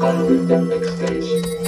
on the next stage.